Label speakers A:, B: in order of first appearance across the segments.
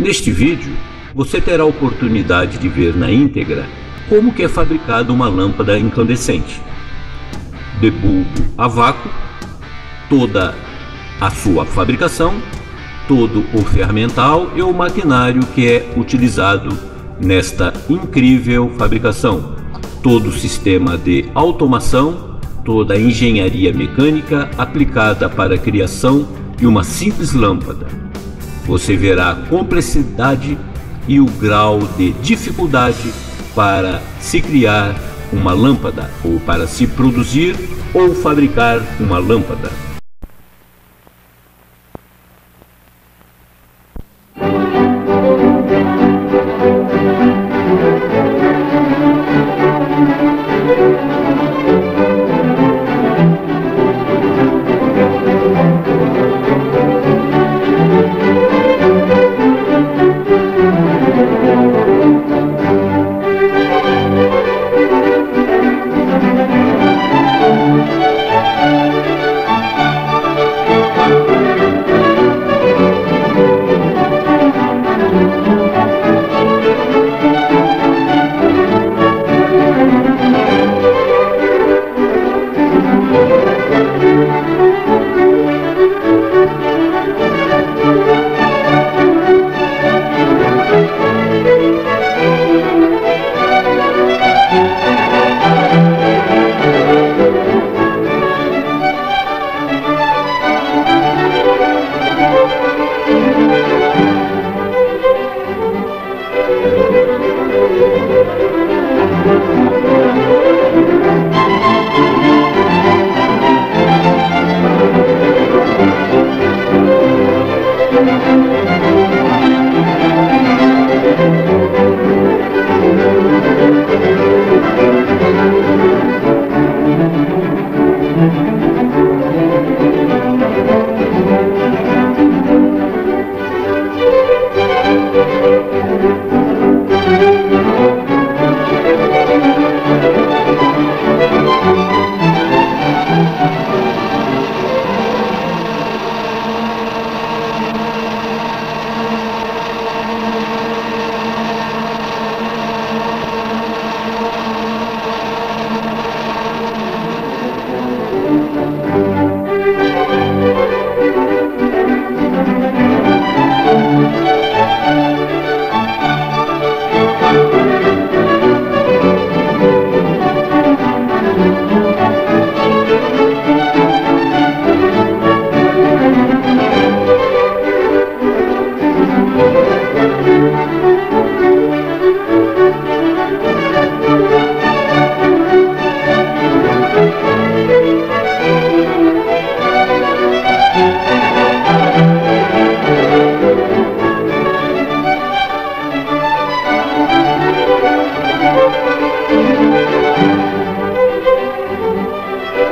A: Neste vídeo, você terá a oportunidade de ver na íntegra como que é fabricada uma lâmpada incandescente. De bulbo a vácuo, toda a sua fabricação, todo o ferramental e o maquinário que é utilizado nesta incrível fabricação, todo o sistema de automação, toda a engenharia mecânica aplicada para a criação de uma simples lâmpada. Você verá a complexidade e o grau de dificuldade para se criar uma lâmpada ou para se produzir ou fabricar uma lâmpada.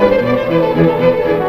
A: Música